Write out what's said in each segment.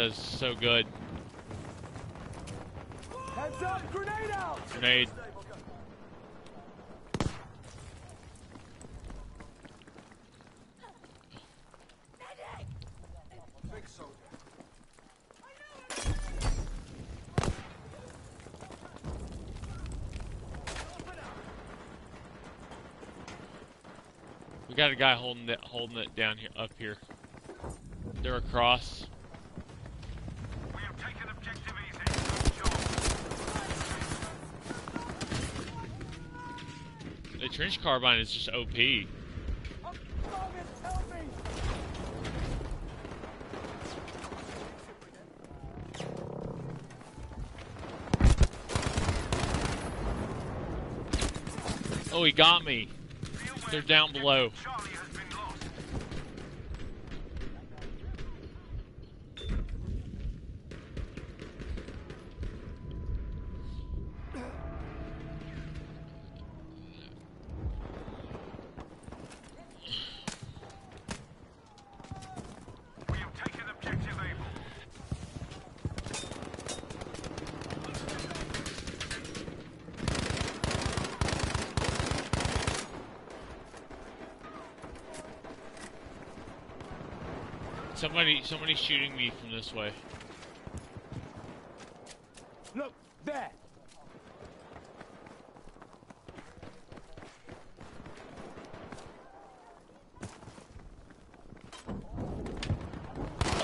is so good. Heads up, grenade out! Grenade. Big soldier. We got a guy holding it, holding it down here, up here. They're across. Trench carbine is just OP. Oh, he got me. They're down below. Somebody, somebody's shooting me from this way. Look, there!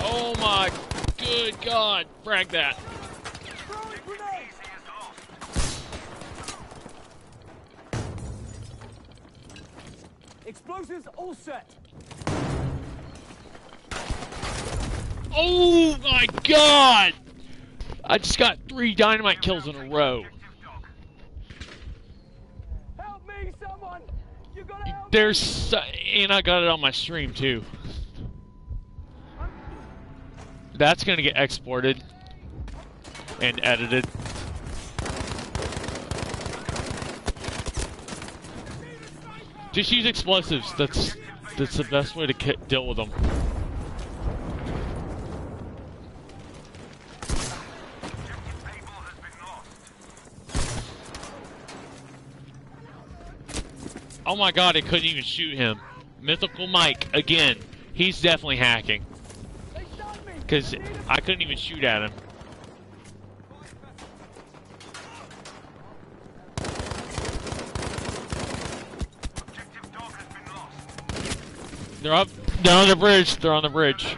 Oh my good God! Frag that. Throwing grenade! Easy is lost. Explosives all set! Oh my God! I just got three dynamite kills in a row. Help me, someone! You gotta help There's, and I got it on my stream too. That's gonna get exported and edited. Just use explosives. That's that's the best way to deal with them. Oh my god, I couldn't even shoot him. Mythical Mike, again. He's definitely hacking. Because I couldn't even shoot at him. They're up. They're on the bridge. They're on the bridge.